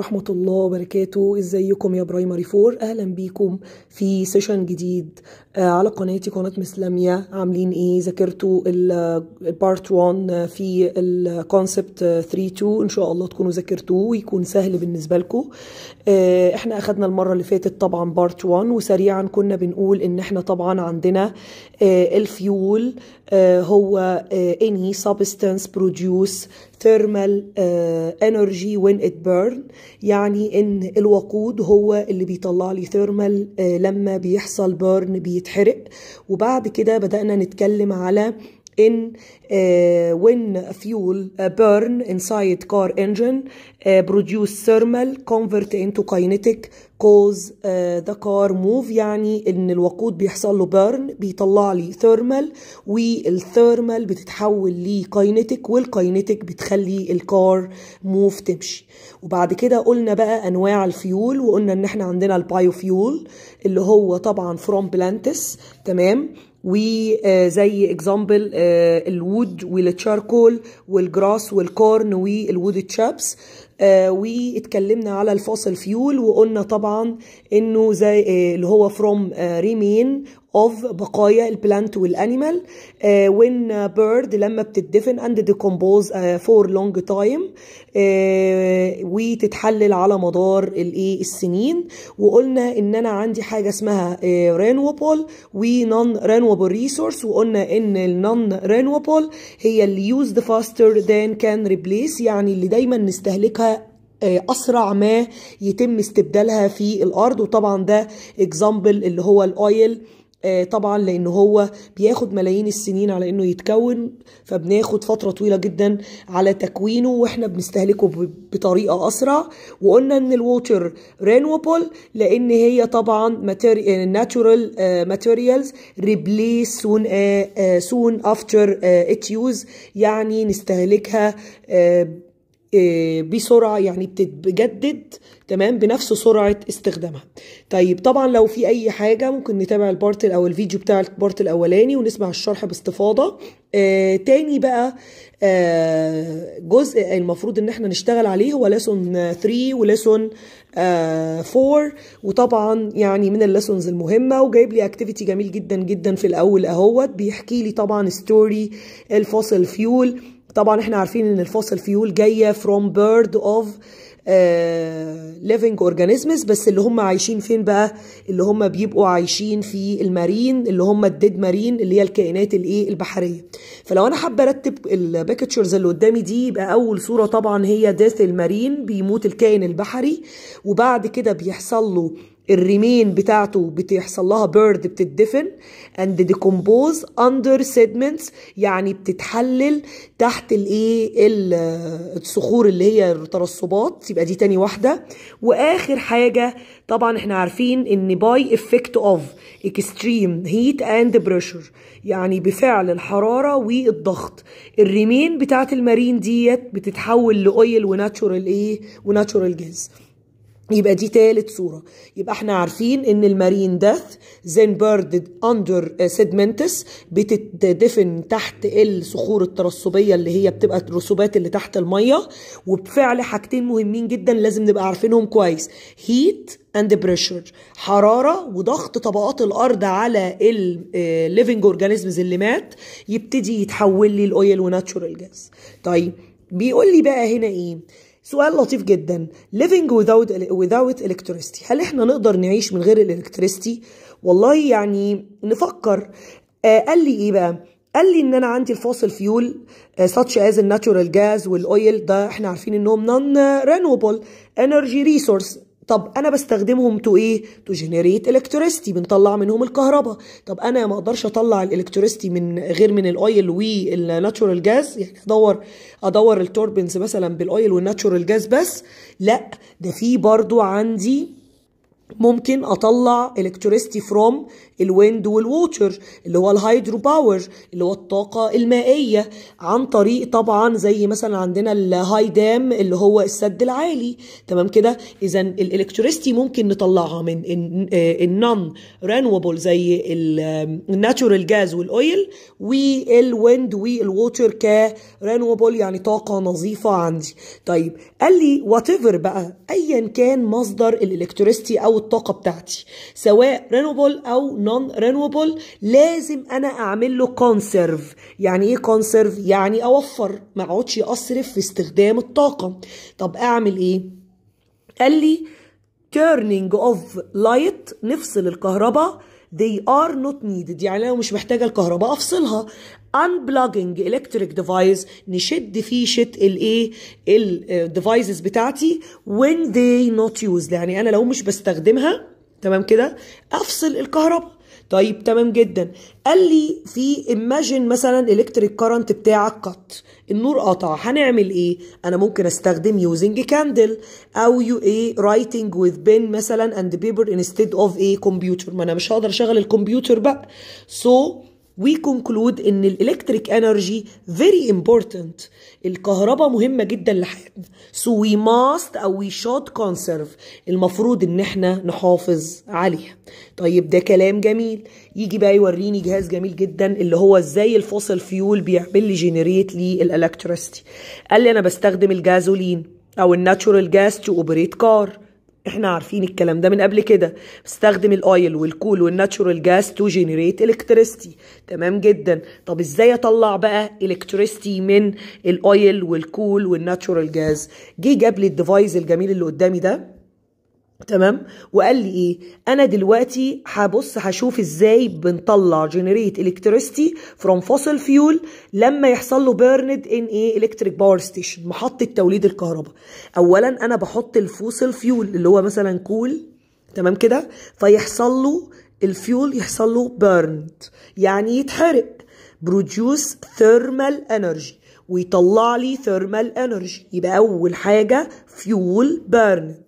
ورحمة الله وبركاته. إزيكم يا primary four أهلا بيكم في session جديد. على قناتي قناة Miss لمياء. عاملين إيه؟ ذاكرتوا ال part 1 في ال concept 3 2 إن شاء الله تكونوا ذاكرتوه ويكون سهل بالنسبة لكم. آه، إحنا اخدنا المرة اللي فاتت طبعا part 1 وسريعا كنا بنقول إن إحنا طبعا عندنا آه، الفيول آه، هو آه، any substance produce thermal آه، energy when it burn. يعني إن الوقود هو اللي بيطلع لي thermal لما بيحصل burn بيتحرق وبعد كده بدأنا نتكلم على in uh, when fuel burn inside car engine uh, produce thermal convert into kinetic cause uh, the car move يعني إن الوقود بيحصل له burn بيطلع لي thermal وال thermal بتتحول ل kinetic وال kinetic بتخلي ال car move تمشي. وبعد كده قلنا بقى أنواع الفيول وقلنا إن إحنا عندنا ال bio fuel اللي هو طبعا from plants تمام؟ وزي اكزامبل الوود والتشاركول والجراس والكورن والوود تشابس واتكلمنا على ال fossil fuel وقلنا طبعا إنه زي آه، اللي هو from remain of بقايا ال plant وال animal when buried لما بتدفن and decompose for long time وتتحلل على مدار الايه السنين. وقلنا إن أنا عندي حاجة اسمها renewable و non renewable resource وقلنا إن ال non renewable هي اللي used faster than can replace يعني اللي دايما نستهلكها آه، أسرع ما يتم استبدالها في الأرض. وطبعا ده example اللي هو ال oil طبعا لأن هو بياخد ملايين السنين على إنه يتكون فبناخد فترة طويلة جدا على تكوينه وإحنا بنستهلكه بطريقة أسرع. وقلنا إن ال water renewable لأن هي طبعا natural materials replace soon soon after it use يعني نستهلكها آه، آه، بسرعة يعني بتتجدد تمام بنفس سرعة استخدامها. طيب طبعا لو في أي حاجة ممكن نتابع ال part أو الفيديو بتاع ال part الأولاني ونسمع الشرح باستفاضة. آه تاني بقى آه جزء المفروض إن إحنا نشتغل عليه هو lesson 3 و lesson آه 4 وطبعا يعني من ال lessons المهمة وجايب لي activity جميل جدا جدا في الأول أهوت. بيحكي لي طبعا story ال fossil fuel طبعا إحنا عارفين إن ال fossil fuel جاية from buried of living organisms بس اللي هم عايشين فين بقى؟ اللي هم بيبقوا عايشين في ال marine اللي هم ال dead marine اللي هي الكائنات الإيه؟ البحرية. فلو أنا حابة أرتب ال pictures اللي قدامي دي يبقى أول صورة طبعا هي death ال marine بيموت الكائن البحري وبعد كده بيحصل له ال remain بتاعته بتحصل لها buried بتدفن and decompose under sediments يعني بتتحلل تحت الايه؟ ال- الصخور اللي هي الترسبات يبقى دي تاني واحدة. وآخر حاجة طبعا إحنا عارفين إن by effect of extreme heat and pressure يعني بفعل الحرارة والضغط. ال remain بتاعت ال marine ديت بتتحول ل oil و natural إيه؟ و natural gas. يبقى دي تالت صورة. يبقى إحنا عارفين إن المارين داث then buried under sediments بتدفن تحت الصخور الترسبية اللي هي بتبقى الرسوبات اللي تحت المية. وبفعل حاجتين مهمين جدا لازم نبقى عارفينهم كويس. heat and pressure. حرارة وضغط طبقات الأرض على ال living organisms اللي مات يبتدي يتحول لي الأويل وناتشورال جاز. طيب بيقول لي بقى هنا إيه؟ سؤال لطيف جدا. Living without without electricity. هل إحنا نقدر نعيش من غير ال electricity والله يعني نفكر. آه قال لي إيه بقى؟ قال لي إن أنا عندي ال fossil fuel such as ال natural gas وال oil ده إحنا عارفين إنهم non renewable energy resource. طب أنا بستخدمهم to إيه؟ to generate electricity بنطلع منهم الكهرباء. طب أنا ما أقدرش أطلع ال electricity من غير من ال oil وال natural gas يعني أدور أدور ال turbines مثلا بال oil وال natural gas بس. لا ده في برضو عندي ممكن أطلع electricity from ال wind وال water اللي هو ال hydro power اللي هو الطاقة المائية. عن طريق طبعا زي مثلا عندنا ال high dam اللي هو السد العالي. تمام كده؟ اذا ال electricity ممكن نطلعها من ال non renewable زي ال natural gas وال oil وال wind وال water ك renewable يعني طاقة نظيفة عندي. طيب قال لي what بقى ايا كان مصدر ال electricity أو الطاقة بتاعتي. سواء renewable أو non renewable لازم أنا أعمل له conserve يعني إيه conserve يعني أوفر. ما أقعدش أصرف في استخدام الطاقة. طب أعمل إيه؟ قال لي turning off light نفصل الكهرباء. They are not needed. يعني لو مش محتاجة الكهرباء أفصلها. Unplugging electric device نشد فيشة الايه ال devices بتاعتي when they not used. يعني أنا لو مش بستخدمها تمام كده؟ أفصل الكهرباء. طيب تمام جدا. قال لي في imagine مثلا electric current بتاعك قط النور قطع. هنعمل إيه؟ أنا ممكن أستخدم using candle أو يو إيه writing with pen مثلا and paper instead of a computer. ما أنا مش هقدر أشغل الكمبيوتر بقى. So we conclude ان ال electric energy very important. الكهرباء مهمة جدا لحياتنا. So we must أو we should conserve. المفروض إن إحنا نحافظ عليها. طيب ده كلام جميل. يجي بقى يوريني جهاز جميل جدا اللي هو إزاي ال fossil fuel بيعمل لي generate لي ال electricity قال لي أنا بستخدم الجازولين أو ال natural gas to operate car إحنا عارفين الكلام ده من قبل كده. بستخدم ال oil وال coal وال natural gas to generate electricity تمام جدا. طب إزاي أطلع بقى electricity من ال oil وال coal وال natural gas؟ جه جاب لي ال device الجميل اللي قدامي ده. تمام؟ وقال لي إيه؟ أنا دلوقتي هبص هشوف إزاي بنطلع generate electricity from fossil fuel لما يحصل له burned in إيه electric power station محطه توليد الكهرباء. اولا أنا بحط ال fossil fuel اللي هو مثلا coal تمام كده؟ فيحصل له الفيول يحصل له burned يعني يتحرق. produce thermal energy ويطلع لي thermal energy يبقى أول حاجة fuel burned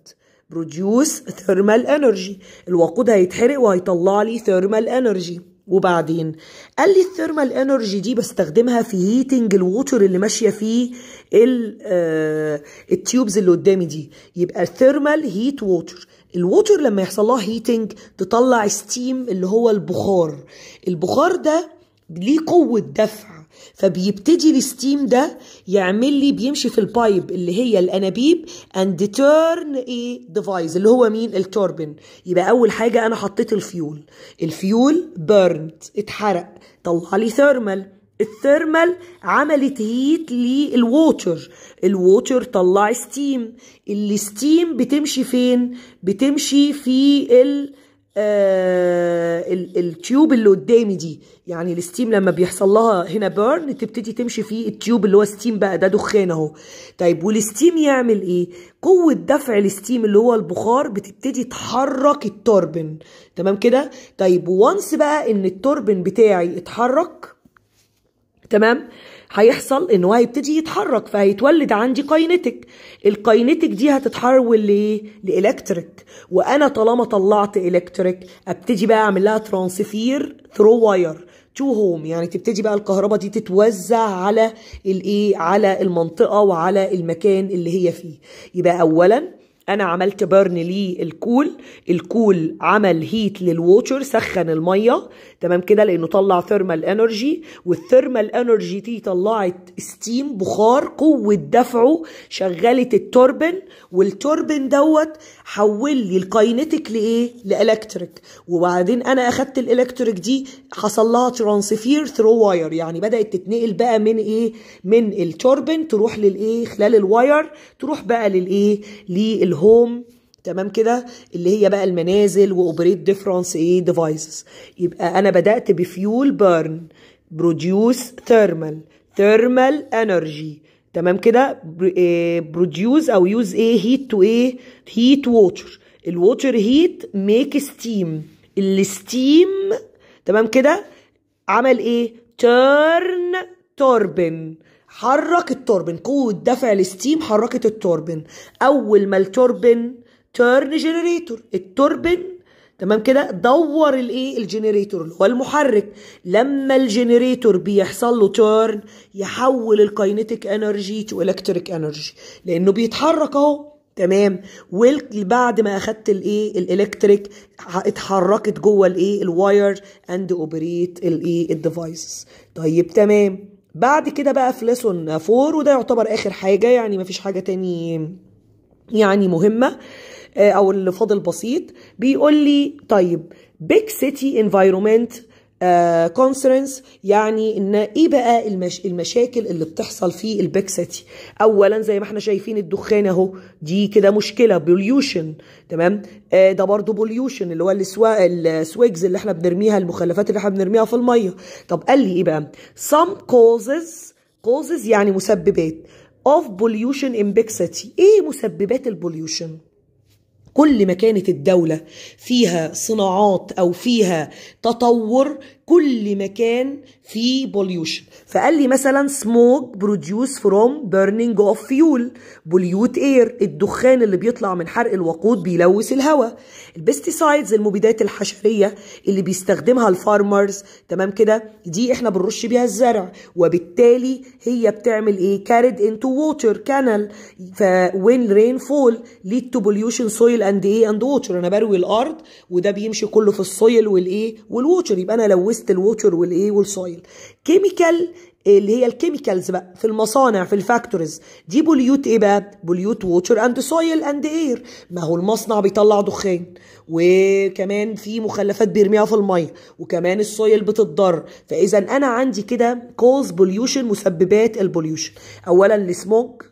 produce thermal energy الوقود هيتحرق وهيطلع لي thermal energy وبعدين؟ قال لي ال thermal energy دي بستخدمها في heating ال water اللي ماشية فيه ال tubes اللي قدامي دي. يبقى ال thermal heat water ال water لما يحصل لها heating تطلع steam اللي هو البخار. البخار ده ليه قوة دفع. فبيبتدي ال steam ده يعمل لي بيمشي في ال pipe اللي هي الأنابيب and turn إيه device اللي هو مين؟ التوربن يبقى أول حاجة أنا حطيت ال fuel. ال fuel burned اتحرق. طلع لي thermal الثيرمال عملت هيت للووتر الووتر طلع ستيم الستيم بتمشي فين؟ بتمشي في ال آه ال tube اللي قدامي دي. يعني ال steam لما بيحصل لها هنا burn تبتدي تمشي في ال tube اللي هو steam بقى ده دخان اهو. طيب وال steam يعمل إيه؟ قوة دفع ال steam اللي هو البخار بتبتدي تحرك التوربن تمام كده؟ طيب و once بقى إن التوربن بتاعي اتحرك تمام؟ هيحصل ان هو هيبتدي يتحرك فهيتولد عندي kinetic. ال kinetic دي هتتحول لايه ل electric. وأنا طالما طلعت electric أبتدي بقى أعمل لها transfer through wire to home يعني تبتدي بقى الكهرباء دي تتوزع على الايه على المنطقة وعلى المكان اللي هي فيه. يبقى اولا أنا عملت burn لل coal ال coal. عمل heat لل water سخن المية. تمام كده؟ لأنه طلع thermal energy وال thermal energy دي طلعت steam بخار قوة دفعه شغلت ال turbine وال turbine دوت حول لي ال kinetic لإيه؟ ل electric. وبعدين أنا أخدت ال electric دي حصل لها transfer through wire يعني بدأت تتنقل بقى من إيه؟ من التوربن تروح للإيه؟ خلال ال wire تروح بقى للإيه؟ لل ال home تمام كده؟ اللي هي بقى المنازل و operate different إيه devices يبقى أنا بدأت ب fuel burn produce thermal thermal energy تمام كده؟ produce أو use إيه heat to إيه heat water ال water heat make steam ال steam تمام كده؟ عمل إيه؟ turn turbine حرك التوربن قوة دفع ال steam حركت التوربن أول ما ال turbine turn generator ال turbine تمام كده؟ دور الايه ال generator اللي هو المحرك. لما ال generator بيحصل له turn يحول ال kinetic energy to electric energy لأنه بيتحرك أهو تمام؟ وبعد ما أخدت الايه ال electric اتحركت جوه الايه ال wire and operate الايه ال devices طيب تمام. بعد كده بقى في lesson 4 وده يعتبر آخر حاجة يعني مفيش حاجة تاني يعني مهمة أو اللي فاضل بسيط. بيقول لي طيب big city environment concerns يعني إن إيه بقى المش... المشاكل اللي بتحصل في ال big city؟ اولا زي ما إحنا شايفين الدخان أهو دي كده مشكلة pollution تمام؟ آه ده برضو pollution اللي هو السوا... السويجز اللي إحنا بنرميها المخلفات اللي إحنا بنرميها في المية. طب قال لي إيه بقى؟ Some causes causes يعني مسببات of pollution in big إيه مسببات ال pollution كل ما كانت الدولة فيها صناعات أو فيها تطور كل مكان فيه pollution فقال لي مثلا smoke produced from burning of fuel pollute air الدخان اللي بيطلع من حرق الوقود بيلوث الهواء. ال pesticides المبيدات الحشرية اللي بيستخدمها ال farmers تمام كده؟ دي إحنا بنرش بيها الزرع. وبالتالي هي بتعمل إيه؟ carried into water canal when rain fall lead to pollution soil and إيه and water أنا بروي الأرض وده بيمشي كله في ال soil والإيه؟ وال water يبقى أنا لوثت ال water والإيه؟ وال soil chemical اللي هي ال chemicals بقى في المصانع في ال factories دي pollute إيه بقى؟ pollute water and soil and air ما هو المصنع بيطلع دخان. وكمان في مخلفات بيرميها في المية. وكمان ال soil بتتضر. فإذا أنا عندي كده cause pollution مسببات ال pollution اولا ال smoke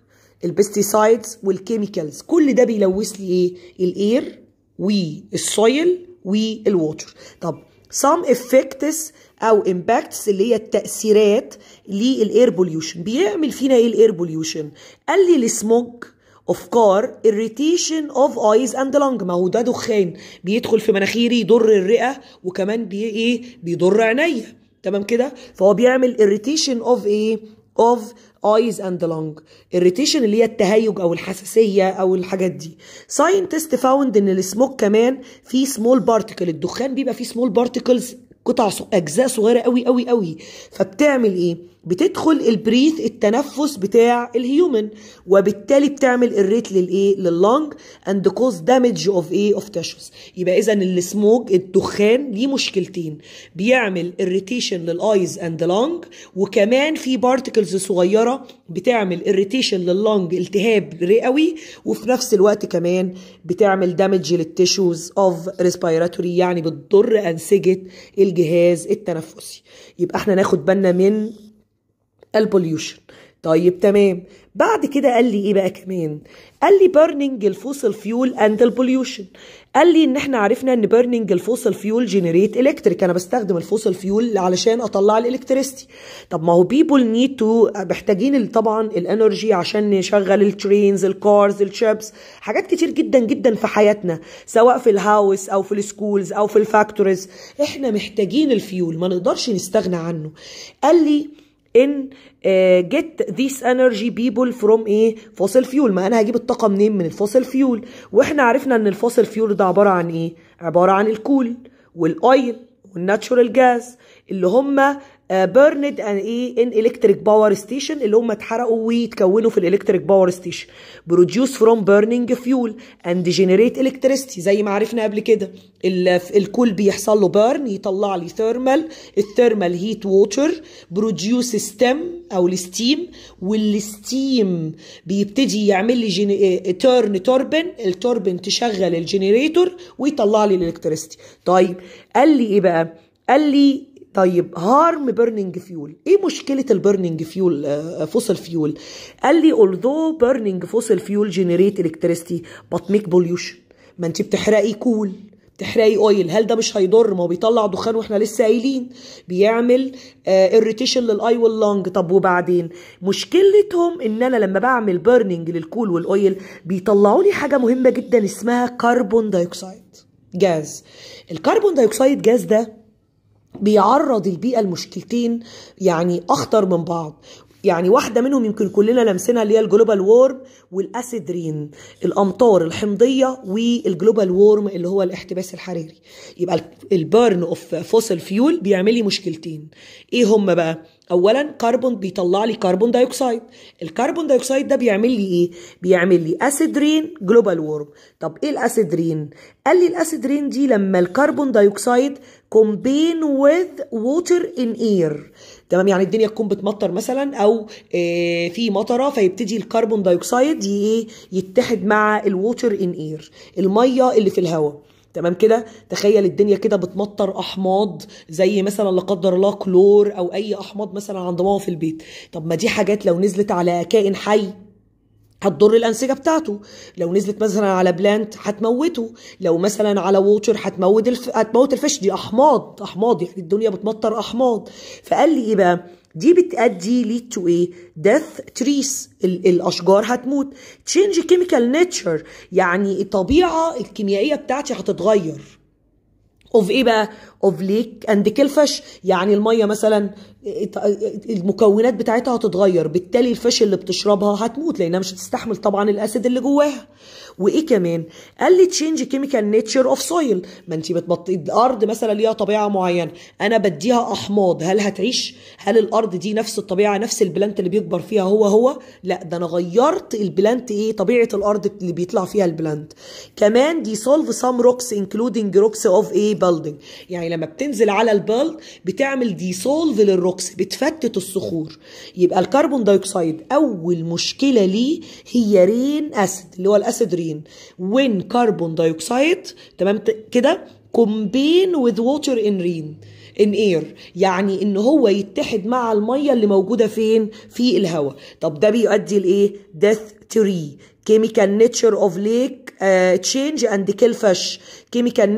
ال pesticides وال chemicals كل ده بيلوث لي إيه ال air وال soil وال water طب some effects أو impacts اللي هي التأثيرات لل air pollution بيعمل فينا إيه ال air pollution قال لي ال smog of car irritation of eyes and lung. ما هو ده دخان بيدخل في مناخيري يضر الرئة وكمان بي إيه؟ بيضر عينيا. تمام كده؟ فهو بيعمل irritation of إيه؟ of eyes and lung. Irritation اللي هي التهيج أو الحساسية أو الحاجات دي. scientist found إن السموك كمان فيه small particle الدخان بيبقى فيه small particles قطع أجزاء صغيرة قوي قوي قوي فبتعمل إيه؟ بتدخل ال breath التنفس بتاع ال human وبالتالي بتعمل irritate للإيه؟ لل lung and cause damage of إيه؟ of tissues يبقى اذا السموج الدخان ليه مشكلتين. بيعمل irritation لل eyes and lung وكمان في particles صغيرة بتعمل irritation لل lung التهاب رئوي وفي نفس الوقت كمان بتعمل damage لل tissues of respiratory يعني بتضر انسجه الجهاز التنفسي. يبقى إحنا ناخد بالنا من ال pollution. طيب تمام. بعد كده قال لي إيه بقى كمان؟ قال لي burning ال fossil fuel and ال pollution قال لي إن إحنا عرفنا إن burning ال fossil fuel generate electric أنا بستخدم ال fossil fuel علشان أطلع ال electricity. طب ما هو people need to محتاجين طبعا ال energy عشان نشغل ال trains ال cars ال ships حاجات كتير جدا جدا في حياتنا سواء في ال house أو في ال schools أو في ال factories إحنا محتاجين الفيول ما نقدرش نستغنى عنه. قال لي and get this energy people from إيه fossil fuel ما أنا هجيب الطاقة منين؟ من ال fossil fuel. وإحنا عرفنا إن ال fossil fuel ده عبارة عن إيه؟ عبارة عن ال coal وال oil وال natural gas اللي هم burned in إيه in electric power station اللي هم اتحرقوا ويتكونوا في ال electric power station produce from burning fuel and generate electricity زي ما عرفنا قبل كده ال coal بيحصل له burn يطلع لي thermal ال thermal heat water produce steam أو ال steam وال steam بيبتدي يعمل لي. turn turbine ال turbine تشغل ال generator ويطلع لي ال electricity طيب قال لي إيه بقى؟ قال لي طيب harm burning fuel إيه مشكلة ال burning fuel fossil fuel قال لي although burning fossil fuel generate electricity but make pollution. ما انت بتحرقي coal بتحرقي oil هل ده مش هيضر؟ ما هو بيطلع دخان وإحنا لسه قايلين. بيعمل irritation لل eye وال lung طب وبعدين؟ مشكلتهم إن أنا لما بعمل burning لل coal وال oil بيطلعوا لي حاجة مهمة جدا اسمها carbon dioxide gas. ال carbon dioxide gas ده بيعرض البيئة لمشكلتين يعني أخطر من بعض. يعني واحدة منهم يمكن كلنا لمسنا اللي هي ال global warm وال acid rain الأمطار الحمضية وال global warm اللي هو الاحتباس الحراري. يبقى ال burn of fossil fuel بيعمل لي مشكلتين. إيه هم بقى؟ اولا كربون بيطلع لي carbon dioxide ال carbon dioxide ده بيعمل لي إيه؟ بيعمل لي acid rain global warm. طب إيه ال acid rain؟ قال لي ال acid rain دي لما ال carbon dioxide combine with water in air تمام؟ يعني الدنيا تكون بتمطر مثلا أو آه في مطرة فيبتدي ال carbon dioxide يتحد مع ال water in air المية اللي في الهواء. تمام كده؟ تخيل الدنيا كده بتمطر أحماض زي مثلا لا قدر الله كلور أو أي أحماض مثلا عند ماما في البيت. طب ما دي حاجات لو نزلت على كائن حي هتضر الأنسجة بتاعته. لو نزلت مثلا على plant هتموته لو مثلا على water هتموت ال f... هتموت ال fish. دي أحماض أحماض. يعني الدنيا بتمطر أحماض. فقال لي إيه بقى؟ دي بتأدي lead to إيه؟ death trees. الأشجار هتموت. Change chemical nature. يعني الطبيعة الكيميائية بتاعتي هتتغير. of إيه بقى؟ of lake and kill fish يعني المية مثلا المكونات بتاعتها هتتغير بالتالي ال fish اللي بتشربها هتموت لأنها مش هتستحمل طبعا ال acid اللي جواها. وإيه كمان؟ قال لي change chemical nature of soil ما انت بتبطئي الأرض مثلا ليها طبيعة معينة أنا بديها أحماض. هل هتعيش؟ هل الأرض دي نفس الطبيعة نفس ال plant اللي بيكبر فيها هو هو؟ لا ده أنا غيرت ال plant إيه؟ طبيعة الأرض اللي بيطلع فيها ال plant. كمان dissolve some rocks including rocks of إيه building يعني لما بتنزل على البلد بتعمل dissolve لل rocks بتفتت الصخور. يبقى ال carbon dioxide أول مشكلة ليه هي rain acid اللي هو ال acid rain. When carbon dioxide تمام؟ كده؟ combine with water in rain in air. يعني إن هو يتحد مع المية اللي موجودة فين؟ في الهواء. طب ده بيؤدي لإيه؟ death tree. Chemical nature of lake uh, change and kill fish. Chemical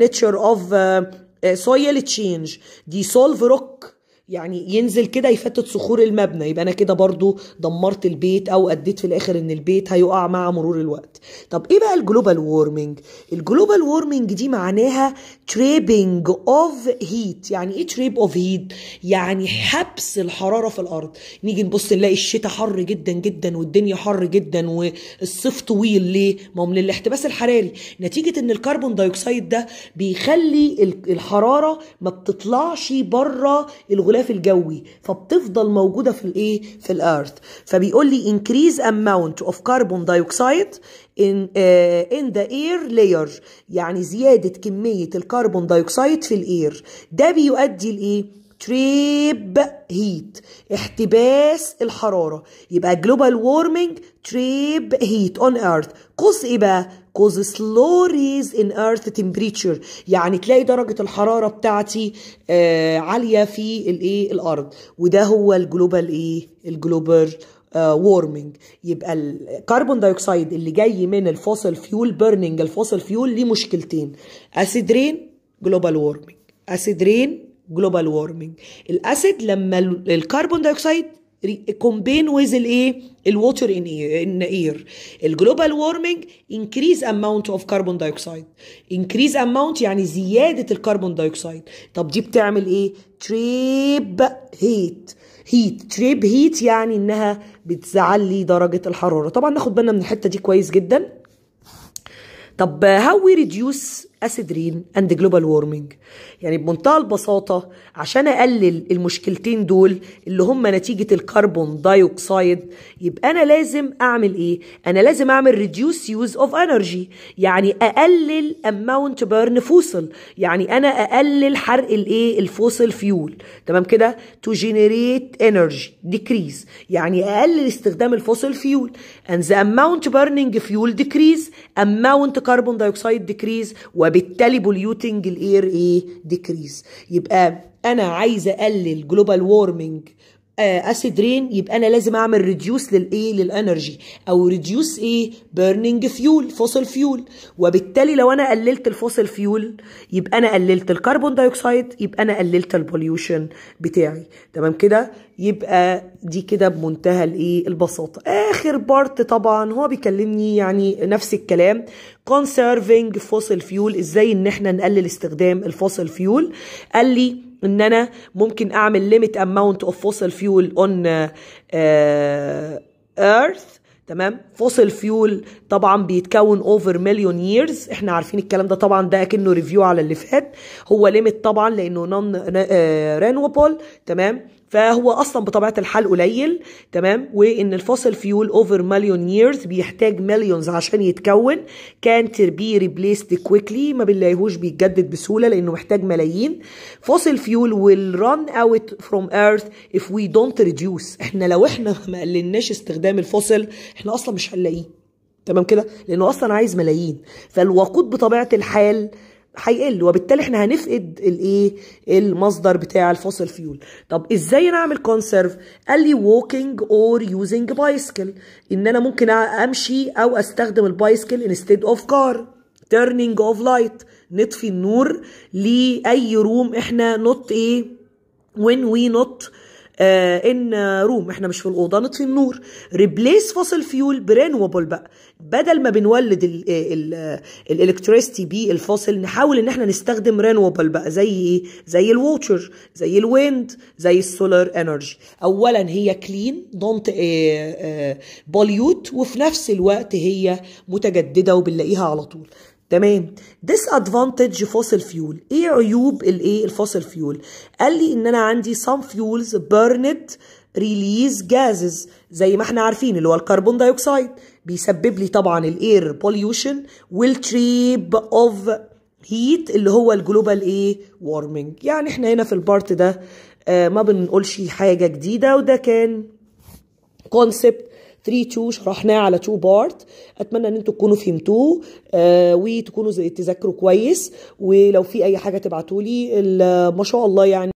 uh, soil change dissolve rock يعني ينزل كده يفتت صخور المبنى. يبقى أنا كده برضو دمرت البيت أو أديت في الآخر إن البيت هيقع مع مرور الوقت. طب إيه بقى ال global warming ال global warming دي معناها trapping of heat يعني إيه trap of heat يعني حبس الحرارة في الأرض. نيجي نبص نلاقي الشتاء حر جدا جدا والدنيا حر جدا والصيف طويل. ليه؟ ما هو من الاحتباس الحراري. نتيجة إن ال carbon dioxide ده بيخلي الحرارة ما بتطلعش بره الغلاف الجوي فبتفضل موجودة في الإيه؟ في ال earth فبيقول لي increase amount of carbon dioxide in uh, in the air layer يعني زيادة كمية الكربون دايوكسيد في ال air. ده بيؤدي لإيه؟ trap heat احتباس الحرارة. يبقى global warming trap heat on earth cause إيه بقى؟ Cause slow raise in earth temperature يعني تلاقي درجة الحرارة بتاعتي آه عالية في الإيه؟ الأرض. وده هو ال global إيه؟ ال global warming يبقى ال carbon dioxide اللي جاي من ال fossil fuel burning ال fossil fuel ليه مشكلتين. acid rain global warming acid rain global warming ال acid لما ال carbon dioxide combine with الايه ال water in air ال global warming increase amount of carbon dioxide increase amount يعني زيادة ال carbon dioxide طب دي بتعمل إيه trap heat heat trap heat يعني إنها بتعلي لي درجة الحرارة. طبعا ناخد بالنا من الحتة دي كويس جدا. طب how we reduce acid rain and global warming يعني بمنتهى البساطة عشان أقلل المشكلتين دول اللي هم نتيجة ال carbon dioxide يبقى أنا لازم أعمل إيه؟ أنا لازم أعمل reduce use of energy يعني أقلل amount burn fossil يعني أنا أقلل حرق الإيه؟ ال fossil fuel تمام كده؟ to generate energy decrease يعني أقلل استخدام ال fossil fuel and the amount burning fuel decrease amount carbon dioxide decrease وبالتالي polluting ال air إيه؟ decrease يبقى أنا عايزه أقلل global warming acid rain يبقى أنا لازم أعمل reduce للايه لل energy أو reduce إيه burning fuel fossil fuel وبالتالي لو أنا قللت ال fossil fuel يبقى أنا قللت ال carbon dioxide يبقى أنا قللت ال pollution بتاعي. تمام كده؟ يبقى دي كده بمنتهى الايه البساطة. آخر part طبعا هو بيكلمني يعني نفس الكلام. conserving fossil fuel إزاي إن إحنا نقلل استخدام ال fossil fuel قال لي إن أنا ممكن أعمل limit amount of fossil fuel on earth تمام؟ fossil fuel طبعا بيتكون over million years إحنا عارفين الكلام ده طبعا ده كأنه review على اللي فات. هو limit طبعا لأنه non renewable تمام؟ فهو أصلا بطبيعة الحال قليل تمام؟ وإن ال fossil fuel over million years بيحتاج millions عشان يتكون. كان بي ريبليسد كويكلي ما بنلاقيهوش بيتجدد بسهولة لأنه محتاج ملايين. fossil fuel will run out from earth if we don't reduce إحنا لو إحنا ما قللناش استخدام ال fossil إحنا أصلا مش هنلاقيه. تمام كده؟ لأنه أصلا عايز ملايين. فالوقود بطبيعة الحال هيقل وبالتالي إحنا هنفقد الإيه؟ المصدر بتاع ال fossil fuel. طب إزاي نعمل conserve قال لي walking or using bicycle إن أنا ممكن أمشي أو أستخدم ال bicycle instead of car turning off light نطفي النور لأي room إحنا not إيه؟ when we not in room إحنا مش في الأوضة نطفي النور. replace fossil fuel ب renewable بقى. بدل ما بنولد ال electricity بال fossil نحاول إن إحنا نستخدم renewable بقى. زي إيه؟ زي ال water زي ال wind زي ال solar energy. اولا هي clean don't pollute وفي نفس الوقت هي متجددة وبنلاقيها على طول. تمام. Disadvantage fossil fuel. إيه عيوب الايه ال fossil fuel قال لي إن أنا عندي some fuels burned release gases. زي ما إحنا عارفين اللي هو ال carbon dioxide بيسبب لي طبعا ال air pollution وال trap of heat اللي هو ال global إيه warming يعني إحنا هنا في ال part ده آه ما بنقولش حاجة جديدة وده كان concept 3 2 شرحناه على 2 part أتمنى إن أنتم تكونوا فهمتوه آه وتكونوا تذاكروا كويس. ولو في أي حاجة تبعتوا لي ما شاء الله يعني.